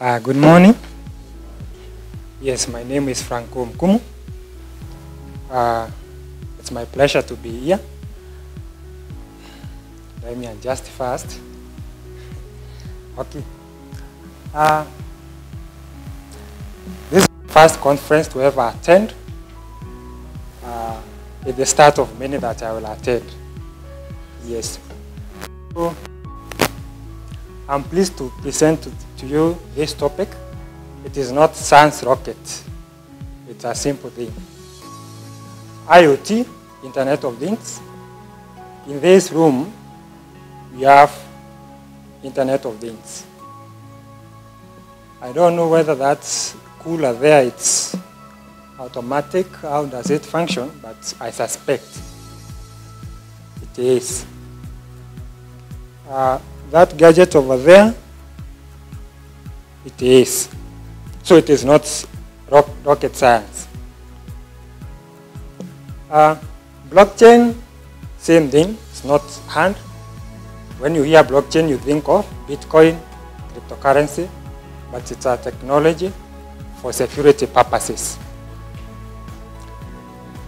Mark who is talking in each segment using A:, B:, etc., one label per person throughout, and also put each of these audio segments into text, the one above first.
A: Uh, good morning. Yes, my name is Franco Mukumu. Uh, it's my pleasure to be here. Let me adjust first. Okay. Uh, this is the first conference to ever attend. Uh, the start of many that I will attend. Yes. So, I'm pleased to present to, to you this topic. It is not science rocket. It's a simple thing. IoT, Internet of Things. In this room, we have Internet of Things. I don't know whether that's cooler there, it's automatic, how does it function, but I suspect it is. Uh, that gadget over there, it is. So it is not rock, rocket science. Uh, blockchain, same thing, it's not hand. When you hear blockchain, you think of Bitcoin, cryptocurrency, but it's a technology for security purposes.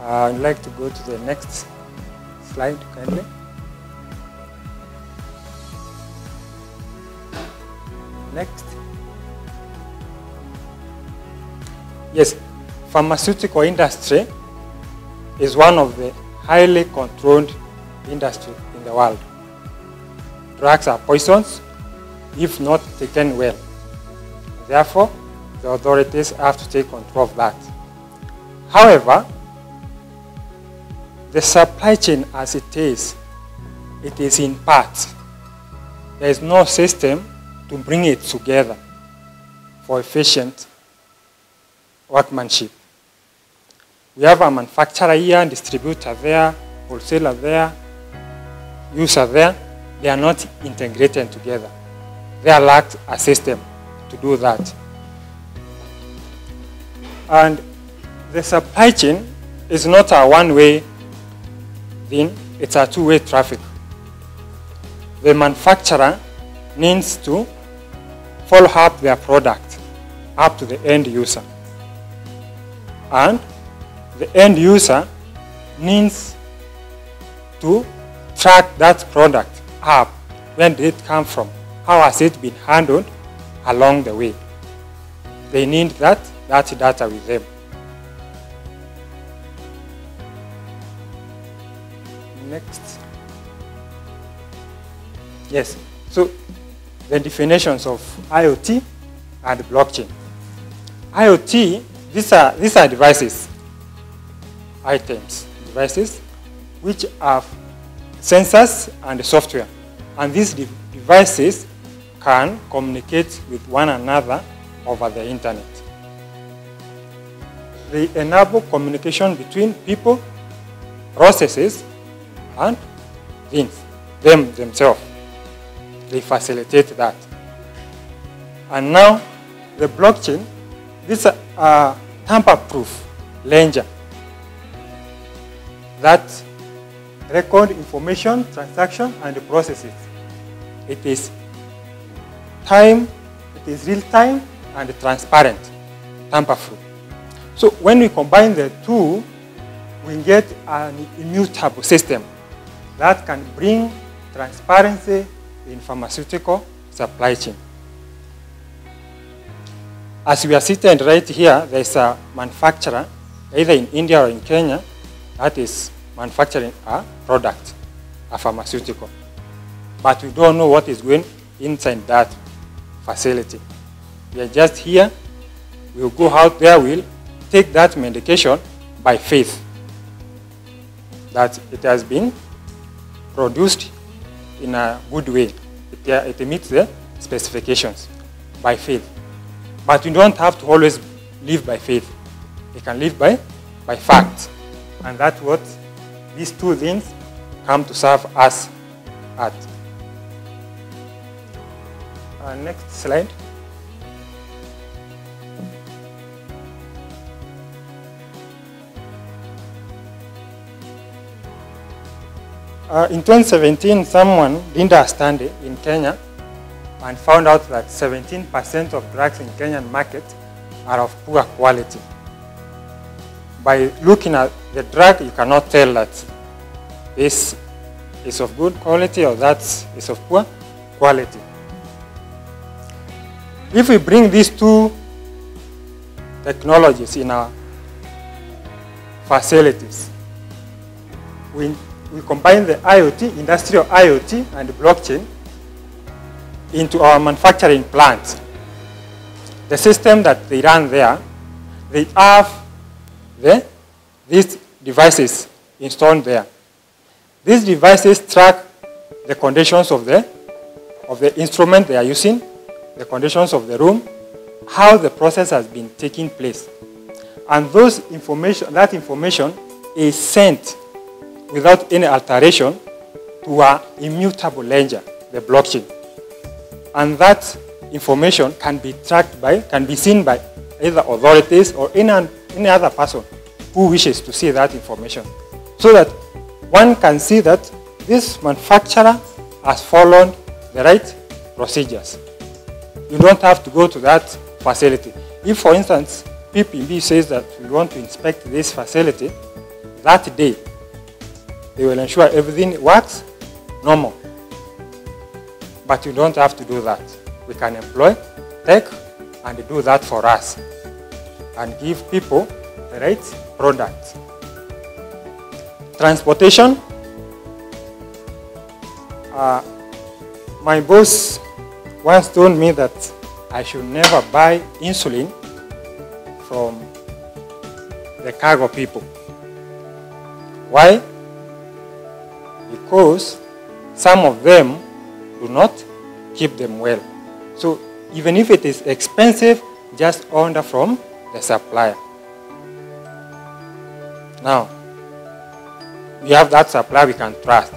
A: Uh, I'd like to go to the next slide, kindly. Next. Yes, pharmaceutical industry is one of the highly controlled industry in the world. Drugs are poisons if not taken well. Therefore, the authorities have to take control of that. However, the supply chain as it is, it is in parts. There is no system to bring it together for efficient workmanship. We have a manufacturer here, distributor there, wholesaler there, user there. They are not integrated together. They lack a system to do that. And the supply chain is not a one-way thing, it's a two-way traffic. The manufacturer needs to follow up their product up to the end user. And the end user needs to track that product up. When did it come from? How has it been handled along the way? They need that, that data with them. Next. Yes, so the definitions of IoT and blockchain. IoT, these are, these are devices, items, devices, which have sensors and software. And these de devices can communicate with one another over the internet. They enable communication between people, processes, and things, them themselves. They facilitate that. And now, the blockchain, this is a tamper-proof ledger that record information, transaction, and processes. It is time, it is real time, and transparent, tamper-proof. So when we combine the two, we get an immutable system that can bring transparency in pharmaceutical supply chain. As we are sitting right here, there is a manufacturer, either in India or in Kenya, that is manufacturing a product, a pharmaceutical. But we don't know what is going inside that facility. We are just here. We'll go out there, we'll take that medication by faith that it has been produced in a good way. It, it meets the specifications by faith. But you don't have to always live by faith. You can live by, by fact. And that's what these two things come to serve us at. Uh, next slide. Uh, in 2017, someone, Linda Stande in Kenya, and found out that 17% of drugs in Kenyan market are of poor quality. By looking at the drug, you cannot tell that this is of good quality or that is of poor quality. If we bring these two technologies in our facilities, we, we combine the IoT, industrial IoT and blockchain into our manufacturing plants. The system that they run there, they have the, these devices installed there. These devices track the conditions of the, of the instrument they are using, the conditions of the room, how the process has been taking place. And those information, that information is sent without any alteration to our immutable ledger, the blockchain. And that information can be tracked by, can be seen by either authorities or any, any other person who wishes to see that information. So that one can see that this manufacturer has followed the right procedures. You don't have to go to that facility. If, for instance, PPB says that we want to inspect this facility, that day, they will ensure everything works normal. But you don't have to do that. We can employ tech and do that for us and give people the right product. Transportation. Uh, my boss once told me that I should never buy insulin from the cargo people. Why? Because some of them do not keep them well. So even if it is expensive, just order from the supplier. Now, we have that supplier we can trust.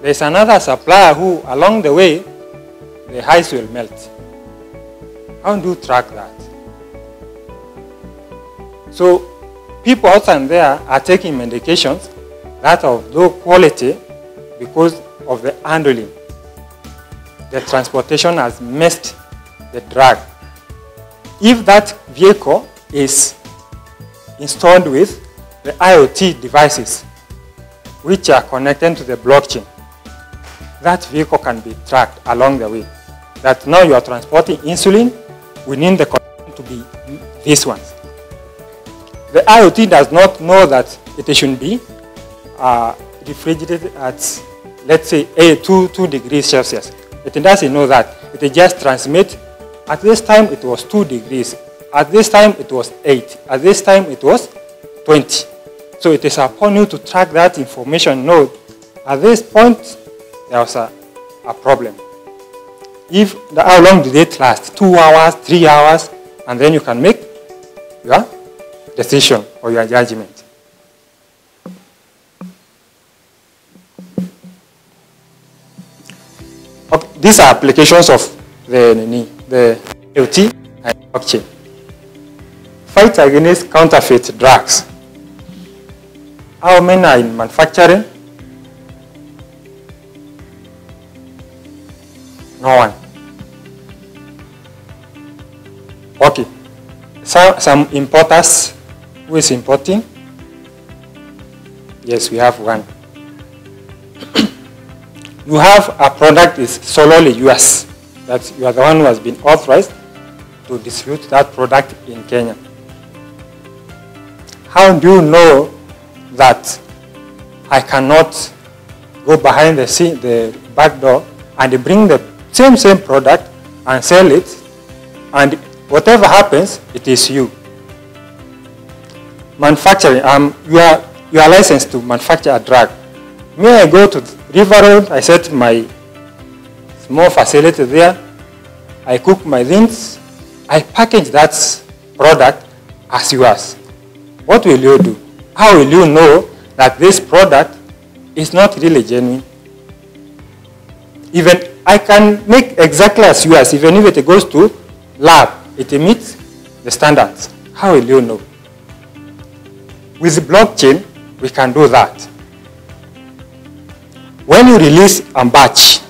A: There's another supplier who, along the way, the ice will melt. How do you track that? So, people outside there are taking medications that are of low quality because of the handling. The transportation has messed the drug. If that vehicle is installed with the IoT devices, which are connected to the blockchain, that vehicle can be tracked along the way. That now you are transporting insulin, we need the connection to be these ones. The IoT does not know that it should be uh, refrigerated at, let's say, a 2, 2 degrees Celsius. It doesn't know that. It just transmits. At this time, it was 2 degrees. At this time, it was 8. At this time, it was 20. So it is upon you to track that information. No, at this point, there was a, a problem. If the, how long did it last? Two hours, three hours, and then you can make your decision or your judgment. These are applications of the the IoT and blockchain. Fight against counterfeit drugs. How many are in manufacturing? No one. Okay. So, some importers. Who is importing? Yes, we have one. You have a product is solely yours. That you are the one who has been authorized to distribute that product in Kenya. How do you know that I cannot go behind the, scene, the back door and bring the same same product and sell it, and whatever happens, it is you. Manufacturing, um, you are you are licensed to manufacture a drug. May I go to River I set my small facility there, I cook my things, I package that product as yours. What will you do? How will you know that this product is not really genuine? Even I can make exactly as yours, even if it goes to lab, it meets the standards. How will you know? With blockchain, we can do that. When you release a batch,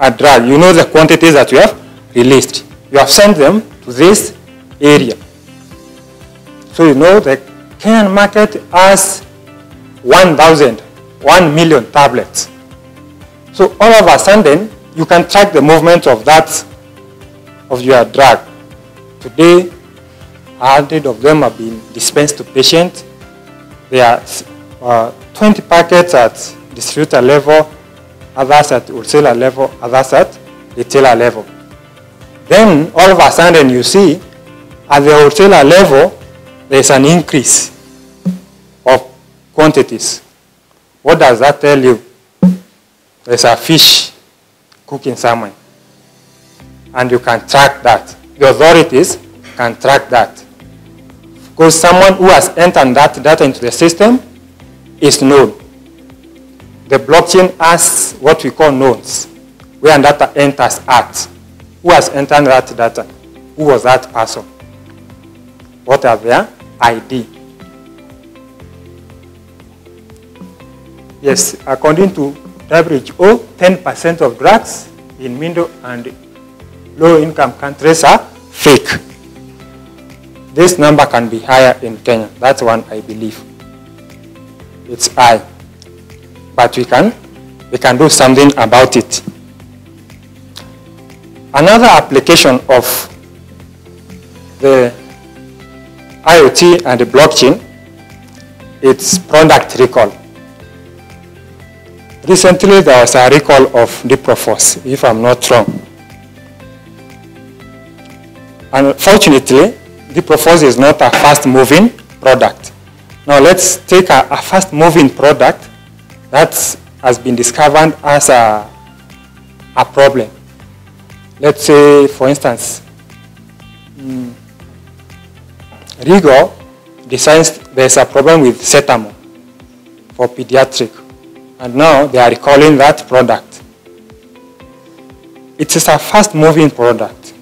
A: a drug, you know the quantities that you have released. You have sent them to this area. So you know the Kenyan market has 1,000, 1 million tablets. So all of a sudden, you can track the movement of that, of your drug. Today, 100 of them have been dispensed to patients. There are uh, 20 packets at distributor level, others at wholesaler level, others at retailer level. Then all of a sudden you see at the wholesaler level, there's an increase of quantities. What does that tell you? There's a fish cooking somewhere. And you can track that. The authorities can track that. Because someone who has entered that data into the system is known. The blockchain has what we call nodes, where data enters at. Who has entered that data? Who was that person? What are their ID? Yes, according to WHO, 10% of drugs in middle and low income countries are fake. This number can be higher in Kenya. That's one I believe. It's high. But we can, we can do something about it. Another application of the IoT and the blockchain, it's product recall. Recently, there was a recall of Diprofos, if I'm not wrong. Unfortunately, Diprofos is not a fast-moving product. Now let's take a, a fast-moving product that has been discovered as a, a problem. Let's say, for instance, mm, Rigo decides there's a problem with Cetamol for pediatric and now they are recalling that product. It is a fast-moving product.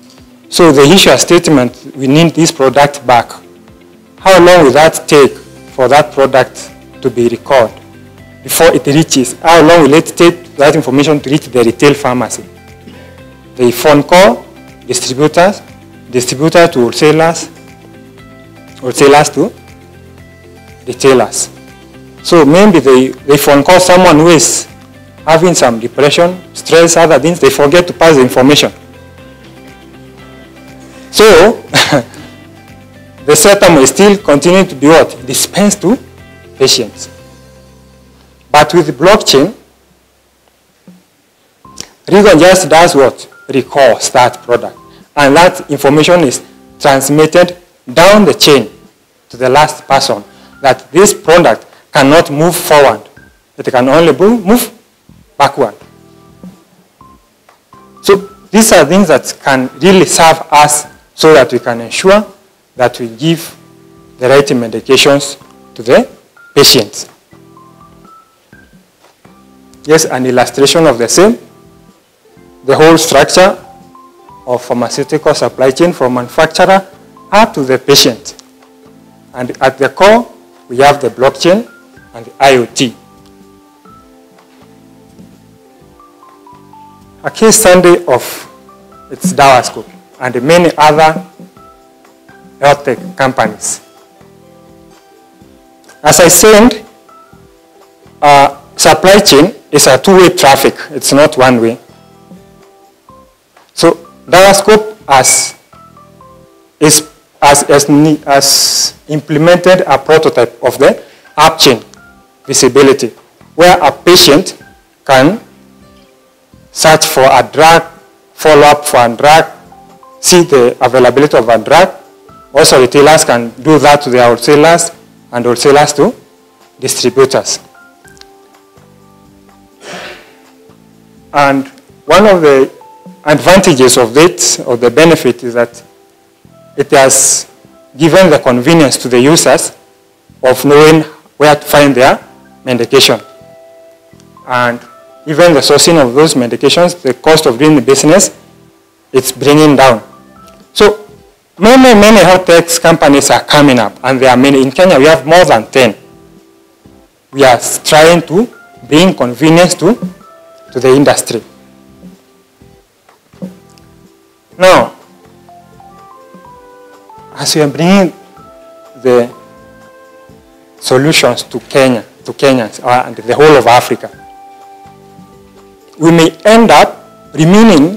A: So the issue a statement, we need this product back. How long will that take for that product to be recalled before it reaches? How long will it take that information to reach the retail pharmacy? The phone call, distributors, distributor to wholesalers, wholesalers to retailers. So maybe they, they phone call someone who is having some depression, stress, other things, they forget to pass the information. So, the setup will still continue to be what? Dispensed to patients. But with blockchain, Rigon just does what? Recalls that product. And that information is transmitted down the chain to the last person that this product cannot move forward. It can only move backward. So these are things that can really serve us so that we can ensure that we give the right medications to the patients. Yes, an illustration of the same. The whole structure of pharmaceutical supply chain from manufacturer up to the patient. And at the core, we have the blockchain and the IoT. A case study of its DAWASCOPE and many other health tech companies. As I said, uh, supply chain is a two-way traffic. It's not one way. So DAWASCOPE has, is, has, has implemented a prototype of the app chain visibility, where a patient can search for a drug, follow up for a drug, see the availability of a drug. Also, retailers can do that to their wholesalers and wholesalers to distributors. And one of the advantages of it, or the benefit, is that it has given the convenience to the users of knowing where to find their medication. And even the sourcing of those medications, the cost of doing the business, it's bringing down. So many, many health tech companies are coming up, and there are many. In Kenya, we have more than 10. We are trying to bring convenience to, to the industry. Now, as we are bringing the solutions to Kenya, to Kenyans, uh, and the whole of Africa, we may end up remaining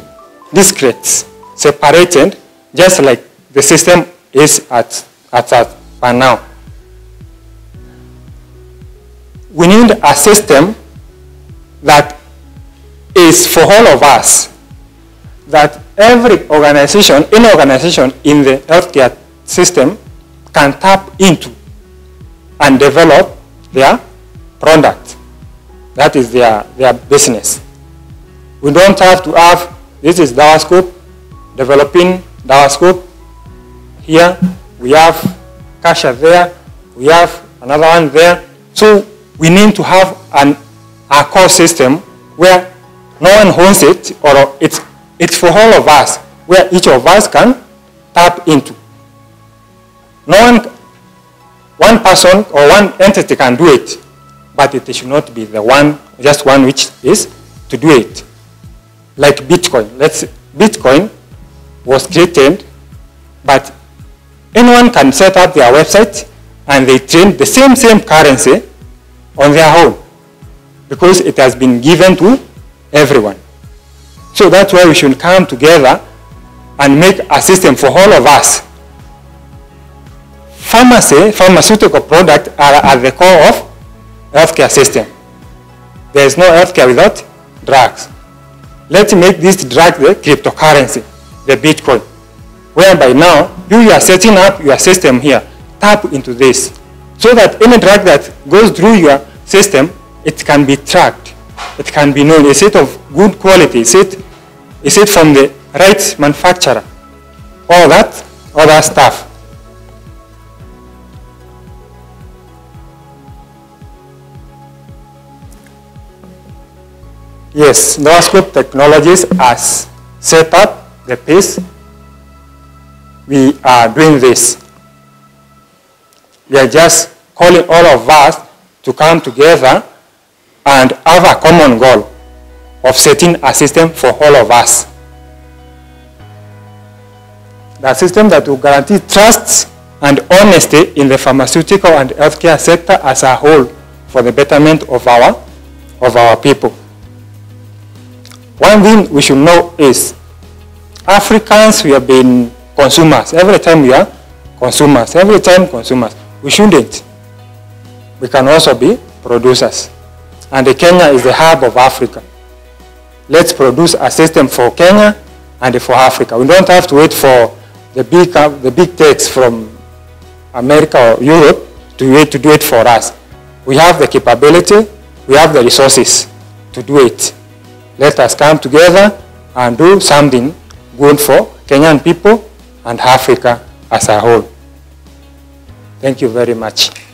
A: discrete, separated, just like the system is at, at, at for now. We need a system that is for all of us, that every organization, any organization in the healthcare system can tap into and develop their product. That is their, their business. We don't have to have, this is Dawascope, developing Dawascope. Here we have Kasha there, we have another one there. So we need to have an, a core system where no one owns it or it's, it's for all of us, where each of us can tap into. No one, one person or one entity can do it, but it should not be the one, just one which is to do it. Like Bitcoin. Let's, Bitcoin was created, but anyone can set up their website and they trade the same, same currency on their own because it has been given to everyone. So that's why we should come together and make a system for all of us. Pharmacy, pharmaceutical products are at the core of healthcare system. There is no healthcare without drugs. Let's make this drug the cryptocurrency, the Bitcoin, whereby now you are setting up your system here. Tap into this so that any drug that goes through your system, it can be tracked. It can be known. Is it of good quality? Is it, is it from the right manufacturer? All that other stuff. Yes, Novascope Technologies has set up the piece. We are doing this. We are just calling all of us to come together and have a common goal of setting a system for all of us. The system that will guarantee trust and honesty in the pharmaceutical and healthcare sector as a whole for the betterment of our, of our people. One thing we should know is Africans, we have been consumers. Every time we are consumers, every time consumers. We shouldn't. We can also be producers. And Kenya is the hub of Africa. Let's produce a system for Kenya and for Africa. We don't have to wait for the big, uh, the big techs from America or Europe to, wait to do it for us. We have the capability, we have the resources to do it. Let us come together and do something good for Kenyan people and Africa as a whole. Thank you very much.